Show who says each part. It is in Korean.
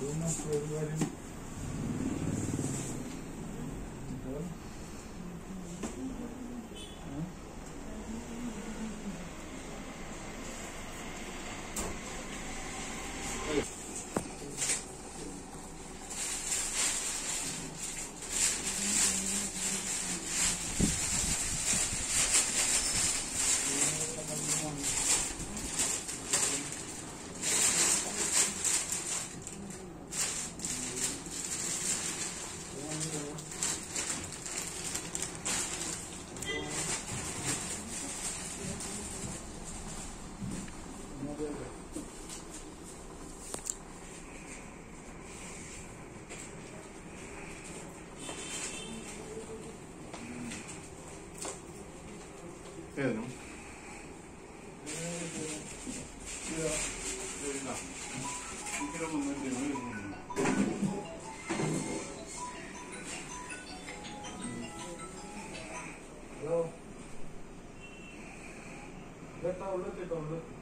Speaker 1: de una prueba
Speaker 2: 어떻게 해야 되나? 여기다 이렇게 넣으면 되는 Hello. Let down, let
Speaker 1: it
Speaker 2: down, let it down.